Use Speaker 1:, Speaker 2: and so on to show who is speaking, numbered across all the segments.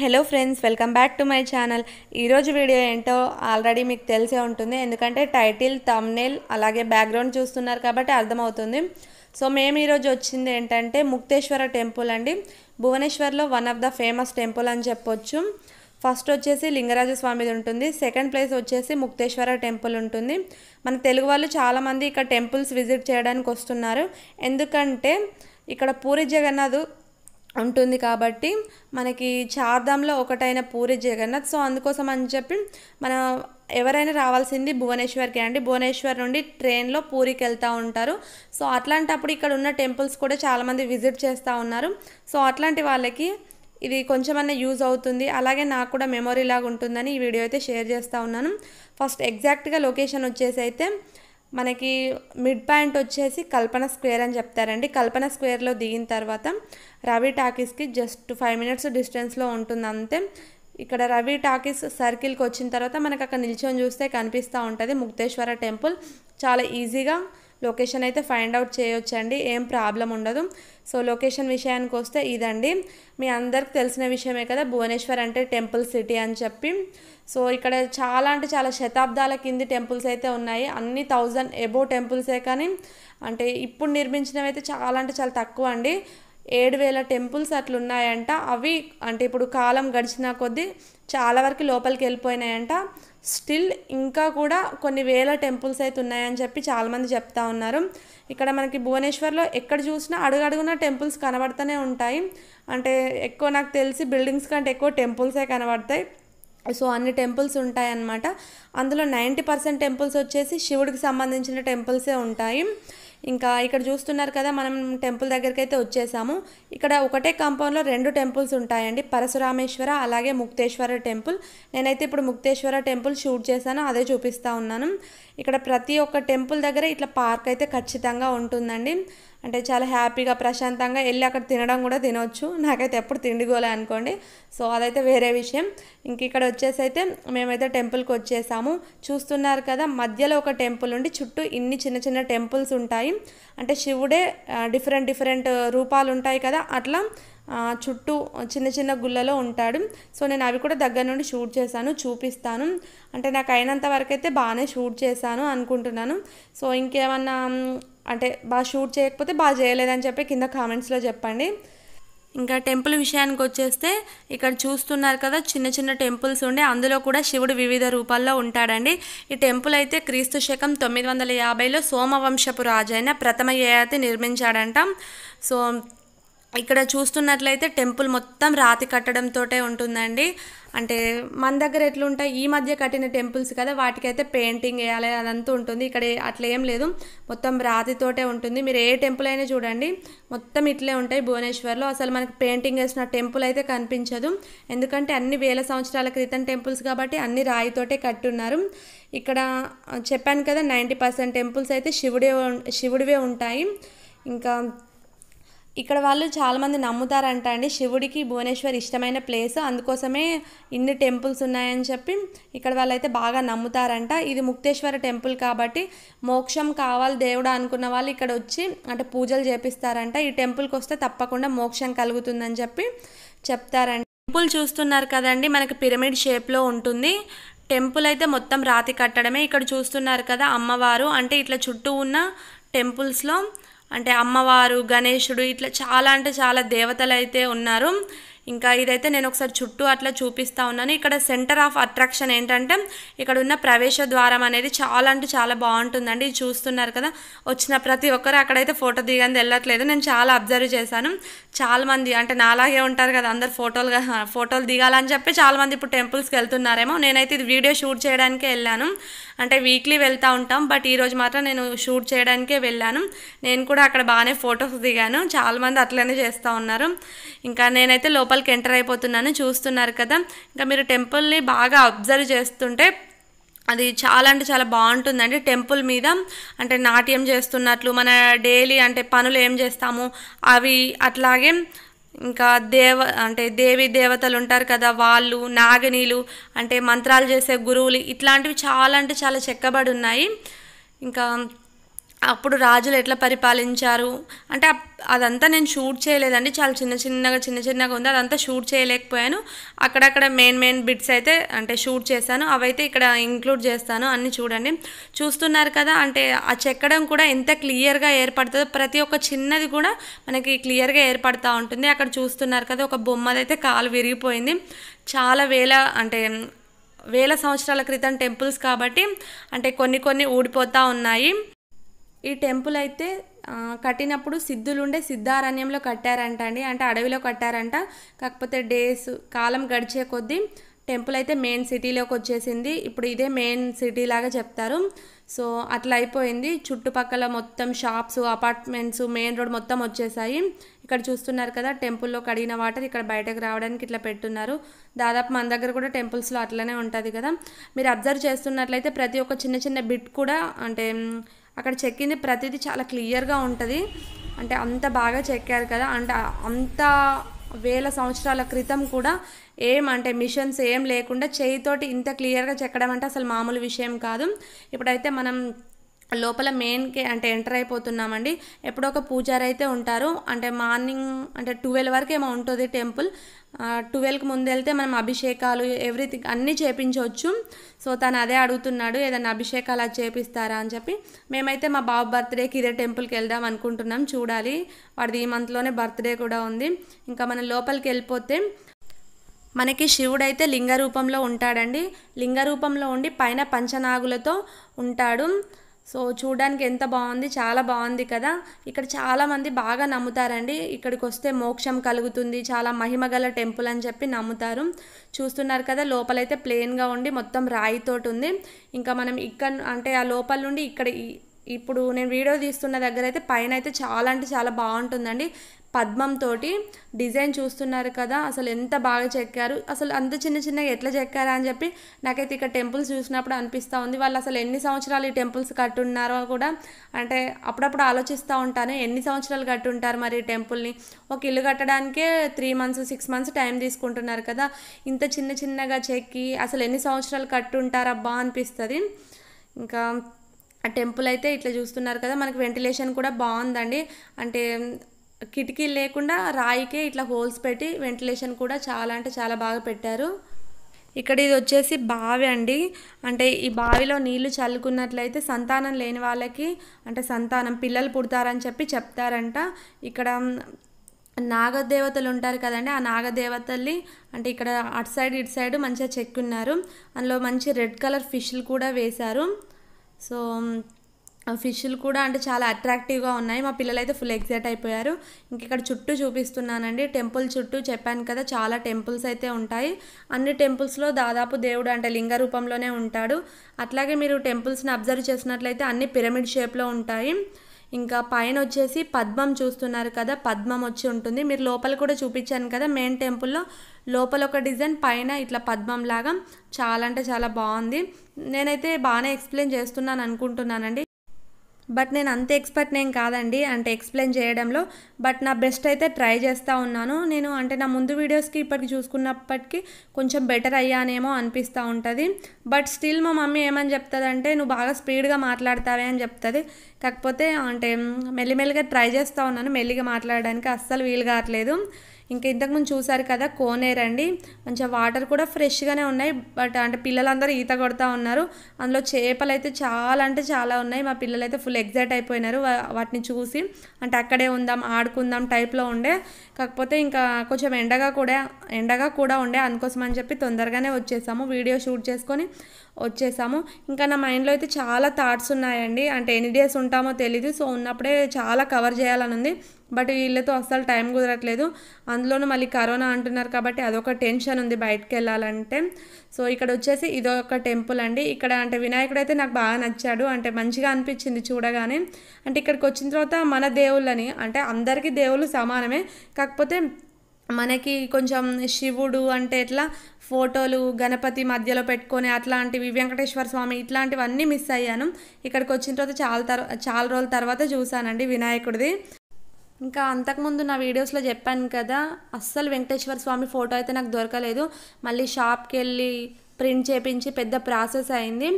Speaker 1: Hello friends welcome back to my channel ఈరోజు video ఏంటో already మీకు తెలిసే ఉంటుంది. ఎందుకంటే టైటిల్ తమ్నేల్ అలాగే బ్యాక్గ్రౌండ్ చూస్తున్నారు కాబట్టి అర్థమవుతుంది. సో మేము ఈరోజు వచ్చింది ఏంటంటే ముక్తేశ్వర టెంపుల్ అండి. భువనేశ్వర్లో one of the famous temple అని చెప్పొచ్చు. ఫస్ట్ వచ్చేసి లింగరాజ స్వామిది ఉంటుంది. సెకండ్ ప్లేస్ వచ్చేసి ముక్తేశ్వర టెంపుల్ ఉంటుంది. మన తెలుగు వాళ్ళు చాలామంది ఇక్కడ టెంపుల్స్ విజిట్ చేయడానికి వస్తున్నారు. ఎందుకంటే ఇక్కడ పూరి జగన్నాథ్ ఉంటుంది కాబట్టి మనకి చార్ధాంలో ఒకటైన పూరి జగన్నాథ్. సో అందుకోసం అని చెప్పి మన ఎవరైనా రావాల్సింది భువనేశ్వర్కి అండి. భువనేశ్వర్ నుండి ట్రైన్లో పూరికి వెళ్తూ ఉంటారు. సో అట్లాంటప్పుడు ఇక్కడ ఉన్న టెంపుల్స్ కూడా చాలామంది విజిట్ చేస్తూ ఉన్నారు. సో అట్లాంటి వాళ్ళకి ఇది కొంచెమన్నా యూజ్ అవుతుంది. అలాగే నాకు కూడా మెమొరీ లాగా ఉంటుందని ఈ వీడియో అయితే షేర్ చేస్తూ ఉన్నాను. ఫస్ట్ ఎగ్జాక్ట్గా లొకేషన్ వచ్చేసి అయితే మనకి మిడ్ పాయింట్ వచ్చేసి కల్పన స్క్వేర్ అని చెప్తారండి. కల్పన స్క్వేర్లో దిగిన తర్వాత రవి టాకీస్కి జస్ట్ ఫైవ్ మినిట్స్ డిస్టెన్స్లో ఉంటుంది అంతే ఇక్కడ రవి టాకీస్ సర్కిల్కి వచ్చిన తర్వాత మనకు అక్కడ నిల్చొని చూస్తే కనిపిస్తూ ఉంటుంది ముక్తేశ్వర టెంపుల్ చాలా ఈజీగా లొకేషన్ అయితే ఫైండ్ అవుట్ చేయొచ్చండి ఏం ప్రాబ్లం ఉండదు. సో లొకేషన్ విషయానికి వస్తే ఇదండి. మీ అందరికి తెలిసిన విషయమే కదా భువనేశ్వర్ అంటే టెంపుల్ సిటీ అని చెప్పి. సో ఇక్కడ చాలా అంటే చాలా శతాబ్దాల కింది టెంపుల్స్ అయితే ఉన్నాయి. అన్ని థౌజండ్ ఎబో టెంపుల్సే కానీ అంటే ఇప్పుడు నిర్మించినవి అయితే చాలా అంటే చాలా తక్కువ అండి. ఏడు వేల టెంపుల్స్ అట్లున్నాయంట. అవి అంటే ఇప్పుడు కాలం గడిచిన కొద్దీ చాలా వరకు లోపలికి వెళ్ళిపోయినాయంట. స్టిల్ ఇంకా కూడా కొన్ని వేల టెంపుల్స్ అయితే ఉన్నాయని చెప్పి చాలామంది చెప్తా ఉన్నారు. ఇక్కడ మనకి భువనేశ్వర్లో ఎక్కడ చూసినా అడుగడుగున టెంపుల్స్ కనబడుతూనే ఉంటాయి. అంటే ఎక్కువ నాకు తెలిసి బిల్డింగ్స్ కంటే ఎక్కువ టెంపుల్సే కనబడతాయి. సో అన్ని టెంపుల్స్ ఉంటాయి అన్నమాట అందులో నైంటీ పర్సెంట్ టెంపుల్స్ వచ్చేసి శివుడికి సంబంధించిన టెంపుల్సే ఉంటాయి. ఇంకా ఇక్కడ చూస్తున్నారు కదా మనం టెంపుల్ దగ్గరికి అయితే వచ్చేసాము. ఇక్కడ ఒకటే కాంపౌండ్లో రెండు టెంపుల్స్ ఉంటాయండి. పరశురామేశ్వర అలాగే ముక్తేశ్వర టెంపుల్. నేనైతే ఇప్పుడు ముక్తేశ్వర టెంపుల్ షూట్ చేశాను అదే చూపిస్తూ ఉన్నాను. ఇక్కడ ప్రతి ఒక్క టెంపుల్ దగ్గర ఇట్లా పార్క్ అయితే ఖచ్చితంగా ఉంటుందండి. అంటే చాలా హ్యాపీగా ప్రశాంతంగా వెళ్ళి అక్కడ తినడం కూడా తినొచ్చు. నాకైతే ఎప్పుడు తిండిగోలే అనుకోండి. సో అదైతే వేరే విషయం. ఇంక ఇక్కడ వచ్చేసి అయితే మేమైతే టెంపుల్కి వచ్చేసాము. చూస్తున్నారు కదా మధ్యలో ఒక టెంపుల్ ఉండి చుట్టూ ఇన్ని చిన్న చిన్న టెంపుల్స్ ఉంటాయి. అంటే శివుడే డిఫరెంట్ డిఫరెంట్ రూపాలు ఉంటాయి కదా. అట్లా చుట్టూ చిన్న చిన్న గుళ్ళలో ఉంటాడు. సో నేను అవి కూడా దగ్గర నుండి షూట్ చేశాను చూపిస్తాను. అంటే నాకు అయినంత వరకు అయితే బాగానే షూట్ చేశాను అనుకుంటున్నాను. సో ఇంకేమన్నా అంటే బాగా షూట్ చేయకపోతే బాగా చేయలేదని చెప్పి కింద కామెంట్స్లో చెప్పండి. ఇంకా టెంపుల్ విషయానికి వచ్చేస్తే ఇక్కడ చూస్తున్నారు కదా చిన్న చిన్న టెంపుల్స్ ఉండే అందులో కూడా శివుడు వివిధ రూపాల్లో ఉంటాడండి. ఈ టెంపుల్ అయితే క్రీస్తు శకం తొమ్మిది వందల యాభైలో సోమవంశపు రాజైన ప్రథమ యయాతి నిర్మించాడంట. సో ఇక్కడ చూస్తున్నట్లయితే టెంపుల్ మొత్తం రాతి కట్టడంతో ఉంటుందండి. అంటే మన దగ్గర ఎట్లుంటాయి ఈ మధ్య కట్టిన టెంపుల్స్ కదా వాటికైతే పెయింటింగ్ వేయాలి అదంతా ఉంటుంది. ఇక్కడ అట్లా ఏం లేదు మొత్తం రాతితోటే ఉంటుంది. మీరు ఏ టెంపుల్ అయినా చూడండి మొత్తం ఇట్లే ఉంటాయి భువనేశ్వర్లో. అసలు మనకి పెయింటింగ్ వేసిన టెంపుల్ అయితే కనిపించదు. ఎందుకంటే అన్ని వేల సంవత్సరాల క్రితం టెంపుల్స్ కాబట్టి అన్ని రాయితోటే కట్టున్నారు. ఇక్కడ చెప్పాను కదా నైంటీ పర్సెంట్ టెంపుల్స్ అయితే శివుడే శివుడివే ఉంటాయి. ఇంకా ఇక్కడ వాళ్ళు చాలామంది నమ్ముతారంట అండి శివుడికి భువనేశ్వర్ ఇష్టమైన ప్లేస్ అందుకోసమే ఇన్ని టెంపుల్స్ ఉన్నాయని చెప్పి ఇక్కడ వాళ్ళైతే బాగా నమ్ముతారంట. ఇది ముక్తేశ్వర టెంపుల్ కాబట్టి మోక్షం కావాలి దేవుడు అనుకున్న వాళ్ళు ఇక్కడ వచ్చి అంటే పూజలు చేపిస్తారంట. ఈ టెంపుల్కి వస్తే తప్పకుండా మోక్షం కలుగుతుందని చెప్పి చెప్తారంట. టెంపుల్ చూస్తున్నారు కదండి మనకి పిరమిడ్ షేప్లో ఉంటుంది. టెంపుల్ అయితే మొత్తం రాతి కట్టడమే. ఇక్కడ చూస్తున్నారు కదా అమ్మవారు అంటే ఇట్లా చుట్టూ ఉన్న టెంపుల్స్లో అంటే అమ్మవారు గణేశుడు ఇట్లా చాలా అంటే చాలా దేవతలు అయితే ఉన్నారు. ఇంకా ఇదైతే నేను ఒకసారి చుట్టూ అట్లా చూపిస్తూ ఉన్నాను. ఇక్కడ సెంటర్ ఆఫ్ అట్రాక్షన్ ఏంటంటే ఇక్కడ ఉన్న ప్రవేశ ద్వారం అనేది చాలా అంటే చాలా బాగుంటుందండి. చూస్తున్నారు కదా వచ్చిన ప్రతి ఒక్కరు అక్కడైతే ఫోటో దిగంది వెళ్ళట్లేదు. నేను చాలా అబ్జర్వ్ చేశాను. చాలామంది అంటే నాలాగే ఉంటారు కదా అందరు ఫోటోలు ఫోటోలు దిగాలని చెప్పి చాలామంది ఇప్పుడు టెంపుల్స్కి వెళ్తున్నారేమో. నేనైతే ఇది వీడియో షూట్ చేయడానికే వెళ్ళాను. అంటే వీక్లీ వెళ్తూ ఉంటాం బట్ ఈరోజు మాత్రం నేను షూట్ చేయడానికే వెళ్ళాను. నేను కూడా అక్కడ బాగానే ఫొటోస్ దిగాను. చాలామంది అట్లనే చేస్తూ ఉన్నారు. ఇంకా నేనైతే లోపల టెంపుల్కి ఎంటర్ అయిపోతున్నాను చూస్తున్నారు కదా. ఇంకా మీరు టెంపుల్ని బాగా అబ్జర్వ్ చేస్తుంటే అది చాలా అంటే చాలా బాగుంటుందండి. టెంపుల్ మీద అంటే నాట్యం చేస్తున్నట్లు మన డైలీ అంటే పనులు ఏం చేస్తాము అవి అట్లాగే ఇంకా దేవ అంటే దేవి దేవతలు ఉంటారు కదా వాళ్ళు నాగనీలు అంటే మంత్రాలు చేసే గురువులు ఇట్లాంటివి చాలా అంటే చాలా చెక్కబడి ఉన్నాయి. ఇంకా అప్పుడు రాజులు ఎట్లా పరిపాలించారు? అంటే అదంతా నేను షూట్ చేయలేదండి. చాలా చిన్న చిన్నగా చిన్న చిన్నగా ఉంది. అదంతా షూట్ చేయలేకపోయాను. అక్కడక్కడ మెయిన్ మెయిన్ బిట్స్ అయితే అంటే షూట్ చేశాను. అవైతే ఇక్కడ ఇంక్లూడ్ చేస్తాను. అన్నీ చూడండి. చూస్తున్నారు కదా అంటే ఆ చెక్కడం కూడా ఎంత క్లియర్గా ఏర్పడుతుందో ప్రతి ఒక్క చిన్నది కూడా మనకి క్లియర్గా ఏర్పడుతూ ఉంటుంది. అక్కడ చూస్తున్నారు కదా ఒక బొమ్మదైతే కాలు విరిగిపోయింది. చాలా వేల అంటే వేల సంవత్సరాల క్రితం టెంపుల్స్ కాబట్టి అంటే కొన్ని కొన్ని ఊడిపోతూ ఉన్నాయి. ఈ టెంపుల్ అయితే కట్టినప్పుడు సిద్ధులుండే సిద్ధారణ్యంలో కట్టారంట అండి. అంటే అడవిలో కట్టారంట. కాకపోతే డేస్ కాలం గడిచే కొద్దీ టెంపుల్ అయితే మెయిన్ సిటీలోకి వచ్చేసింది. ఇప్పుడు ఇదే మెయిన్ సిటీ లాగా చెప్తారు. సో అట్లా అయిపోయింది. చుట్టుపక్కల మొత్తం షాప్స్ అపార్ట్మెంట్స్ మెయిన్ రోడ్ మొత్తం వచ్చేసాయి. ఇక్కడ చూస్తున్నారు కదా టెంపుల్లో కడిగిన వాటర్ ఇక్కడ బయటకు రావడానికి ఇట్లా పెట్టున్నారు. దాదాపు మన దగ్గర కూడా టెంపుల్స్లో అట్లనే ఉంటుంది కదా. మీరు అబ్జర్వ్ చేస్తున్నట్లయితే ప్రతి ఒక్క చిన్న చిన్న బిట్ కూడా అంటే అక్కడ చెక్కింది ప్రతిదీ చాలా క్లియర్గా ఉంటుంది. అంటే అంత బాగా చెక్కారు కదా. అంటే అంత వేల సంవత్సరాల క్రితం కూడా ఏం అంటే మిషన్స్ ఏం లేకుండా చేయితోటి ఇంత క్లియర్గా చెక్కడం అంటే అసలు మామూలు విషయం కాదు. ఇప్పుడైతే మనం లోపల మెయిన్కి అంటే ఎంటర్ అయిపోతున్నామండి. ఎప్పుడో ఒక పూజారి అయితే ఉంటారు. అంటే మార్నింగ్ అంటే ట్వెల్వ్ వరకు ఏమో ఉంటుంది టెంపుల్. ట్వెల్వ్కి ముందు వెళ్తే మనం అభిషేకాలు ఎవ్రీథింగ్ అన్నీ చేపించవచ్చు. సో తను అదే అడుగుతున్నాడు ఏదైనా అభిషేకాలు అది చేపిస్తారా అని చెప్పి. మేమైతే మా బాబు బర్త్డేకి ఇదే టెంపుల్కి వెళ్దాం అనుకుంటున్నాం చూడాలి. వాడిది ఈ మంత్లోనే బర్త్డే కూడా ఉంది. ఇంకా మనం లోపలికి వెళ్ళిపోతే మనకి శివుడు అయితే లింగ రూపంలో ఉంటాడండి. లింగ రూపంలో ఉండి పైన పంచనాగులతో ఉంటాడు. సో చూడడానికి ఎంత బాగుంది చాలా బాగుంది కదా. ఇక్కడ చాలామంది బాగా నమ్ముతారండి. ఇక్కడికి వస్తే మోక్షం కలుగుతుంది. చాలా మహిమగల టెంపుల్ అని చెప్పి నమ్ముతారు. చూస్తున్నారు కదా లోపలైతే ప్లెయిన్గా ఉండి మొత్తం రాయితోటి ఉంది. ఇంకా మనం ఇక్కడ అంటే ఆ లోపల నుండి ఇక్కడ ఇప్పుడు నేను వీడియో తీస్తున్న దగ్గర అయితే పైన అయితే చాలా అంటే చాలా బాగుంటుందండి. పద్మంతో డిజైన్ చూస్తున్నారు కదా అసలు ఎంత బాగా చెక్కారు అసలు అంత చిన్న చిన్నగా ఎట్లా చెక్కారా అని చెప్పి నాకైతే ఇక్కడ టెంపుల్స్ చూసినప్పుడు అనిపిస్తూ ఉంది. వాళ్ళు అసలు ఎన్ని సంవత్సరాలు ఈ టెంపుల్స్ కట్టున్నారో కూడా అంటే అప్పుడప్పుడు ఆలోచిస్తూ ఉంటాను ఎన్ని సంవత్సరాలు కట్టుంటారు మరి ఈ టెంపుల్ని. ఒక ఇల్లు కట్టడానికే three months six months time తీసుకుంటున్నారు కదా ఇంత చిన్న చిన్నగా చెక్కి అసలు ఎన్ని సంవత్సరాలు కట్టుంటారబ్బా అనిపిస్తుంది. ఇంకా ఆ టెంపుల్ అయితే ఇట్లా చూస్తున్నారు కదా మనకి వెంటిలేషన్ కూడా బాగుందండి. అంటే కిటికీలు లేకుండా రాయికే ఇట్లా హోల్స్ పెట్టి వెంటిలేషన్ కూడా చాలా అంటే చాలా బాగా పెట్టారు. ఇక్కడ ఇది వచ్చేసి బావి అండి. అంటే ఈ బావిలో నీళ్ళు చల్లుకున్నట్లయితే సంతానం లేని వాళ్ళకి అంటే సంతానం పిల్లలు పుడతారని చెప్పి చెప్తారంట. ఇక్కడ నాగదేవతలు ఉంటారు కదండి ఆ నాగదేవతల్ని అంటే ఇక్కడ అటు సైడ్ ఇటు సైడ్ మంచిగా చెక్కున్నారు. అందులో మంచి రెడ్ కలర్ ఫిష్లు కూడా వేశారు. సో ఫిష్లు కూడా అంటే చాలా అట్రాక్టివ్గా ఉన్నాయి. మా పిల్లలు అయితే ఫుల్ ఎగ్జైట్ అయిపోయారు. ఇంక ఇక్కడ చుట్టూ చూపిస్తున్నానండి. టెంపుల్ చుట్టూ చెప్పాను కదా చాలా టెంపుల్స్ అయితే ఉంటాయి. అన్ని టెంపుల్స్లో దాదాపు దేవుడు అంటే లింగ రూపంలోనే ఉంటాడు. అట్లాగే మీరు టెంపుల్స్ని అబ్జర్వ్ చేసినట్లయితే అన్ని పిరమిడ్ షేప్లో ఉంటాయి. ఇంకా పైన వచ్చేసి పద్మం చూస్తున్నారు కదా పద్మం వచ్చి ఉంటుంది. మీరు లోపల కూడా చూపించాను కదా మెయిన్ టెంపుల్లో లోపల ఒక డిజైన్ పైన ఇట్లా పద్మం లాగా చాలా అంటే చాలా బాగుంది. నేనైతే బాగానే ఎక్స్ప్లెయిన్ చేస్తున్నాను అనుకుంటున్నానండి. బట్ నేను అంత ఎక్స్పర్ట్ నేను కాదండి అంటే ఎక్స్ప్లెయిన్ చేయడంలో. బట్ నా బెస్ట్ అయితే ట్రై చేస్తూ ఉన్నాను. నేను అంటే నా ముందు వీడియోస్కి ఇప్పటికి చూసుకున్నప్పటికీ కొంచెం బెటర్ అయ్యానేమో అనిపిస్తూ ఉంటుంది. బట్ స్టిల్ మా మమ్మీ ఏమని చెప్తుందంటే నువ్వు బాగా స్పీడ్గా మాట్లాడతావే అని చెప్తుంది. కాకపోతే అంటే మెల్లిమెల్లిగా ట్రై చేస్తూ ఉన్నాను. మెల్లిగా మాట్లాడడానికి అస్సలు వీలు కావట్లేదు. ఇంకా ఇంతకుముందు చూసారు కదా కోనేరండి మంచిగా వాటర్ కూడా ఫ్రెష్గానే ఉన్నాయి. బట్ అంటే పిల్లలందరూ ఈత కొడతా ఉన్నారు. అందులో చేపలు అయితే చాలా అంటే చాలా ఉన్నాయి. మా పిల్లలు అయితే ఫుల్ ఎగ్జైట్ అయిపోయినారు వాటిని చూసి. అంటే అక్కడే ఉందాం ఆడుకుందాం టైప్లో ఉండే. కాకపోతే ఇంకా కొంచెం ఎండగా కూడా ఎండగా కూడా ఉండే. అందుకోసం అని చెప్పి తొందరగానే వచ్చేసాము. వీడియో షూట్ చేసుకొని వచ్చేసాము. ఇంకా నా మైండ్లో అయితే చాలా థాట్స్ ఉన్నాయండి. అంటే ఎన్ని డేస్ ఉంటామో తెలీదు. సో ఉన్నప్పుడే చాలా కవర్ చేయాలని ఉంది. బట్ వీళ్ళతో అస్సలు టైం కుదరట్లేదు. అందులోనూ మళ్ళీ కరోనా అంటున్నారు కాబట్టి అదొక టెన్షన్ ఉంది బయటకు వెళ్ళాలంటే. సో ఇక్కడ వచ్చేసి ఇదొక టెంపుల్ అండి. ఇక్కడ అంటే వినాయకుడు అయితే నాకు బాగా నచ్చాడు. అంటే మంచిగా అనిపించింది చూడగానే. అంటే ఇక్కడికి వచ్చిన తర్వాత మన దేవుళ్ళని అంటే అందరికీ దేవుళ్ళు సమానమే. కాకపోతే మనకి కొంచెం శివుడు అంటే ఎట్లా ఫోటోలు గణపతి మధ్యలో పెట్టుకొని అట్లాంటివి వెంకటేశ్వర స్వామి ఇట్లాంటివన్నీ మిస్ అయ్యాను. ఇక్కడికి వచ్చిన తర్వాత చాలా తర్ చాలా రోజుల తర్వాత చూసానండి వినాయకుడిది. ఇంకా అంతకుముందు నా వీడియోస్లో చెప్పాను కదా అస్సలు వెంకటేశ్వర స్వామి ఫోటో అయితే నాకు దొరకలేదు. మళ్ళీ షాప్కి వెళ్ళి ప్రింట్ చేపించి పెద్ద ప్రాసెస్ అయింది.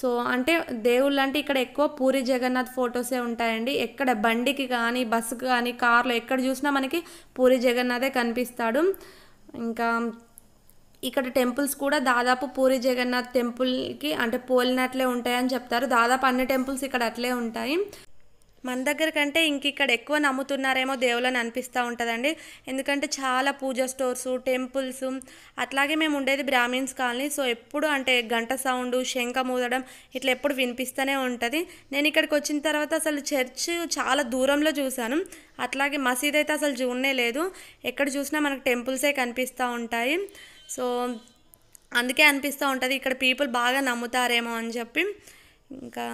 Speaker 1: సో అంటే దేవుళ్ళు అంటే ఇక్కడ ఎక్కువ పూరి జగన్నాథ్ ఫొటోసే ఉంటాయండి. ఎక్కడ బండికి కానీ బస్సుకి కానీ కార్లో ఎక్కడ చూసినా మనకి పూరి జగన్నాథే కనిపిస్తాడు. ఇంకా ఇక్కడ టెంపుల్స్ కూడా దాదాపు పూరి జగన్నాథ్ టెంపుల్కి అంటే పోలినట్లే ఉంటాయని చెప్తారు. దాదాపు అన్ని టెంపుల్స్ ఇక్కడ అట్లే ఉంటాయి. మన దగ్గర కంటే ఇంక ఇక్కడ ఎక్కువ నమ్ముతున్నారేమో దేవుళ్ళని అనిపిస్తూ ఉంటుందండి. ఎందుకంటే చాలా పూజ స్టోర్స్ టెంపుల్స్ అట్లాగే మేము ఉండేది బ్రాహ్మిన్స్ కాలనీ. సో ఎప్పుడు అంటే గంట సౌండ్ శంఖ మూదడం ఇట్లా ఎప్పుడు వినిపిస్తూనే ఉంటుంది. నేను ఇక్కడికి వచ్చిన తర్వాత అసలు చర్చ్ చాలా దూరంలో చూశాను. అట్లాగే మసీద్ అయితే అసలు చూడనే లేదు. ఎక్కడ చూసినా మనకు టెంపుల్సే కనిపిస్తూ ఉంటాయి. సో అందుకే అనిపిస్తూ ఉంటుంది ఇక్కడ పీపుల్ బాగా నమ్ముతారేమో అని చెప్పి. ఇంకా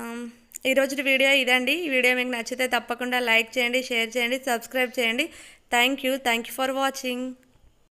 Speaker 1: ఈరోజు వీడియో ఇదండి. ఈ వీడియో మీకు నచ్చితే తప్పకుండా లైక్ చేయండి షేర్ చేయండి సబ్స్క్రైబ్ చేయండి. Thank you. Thank you for watching.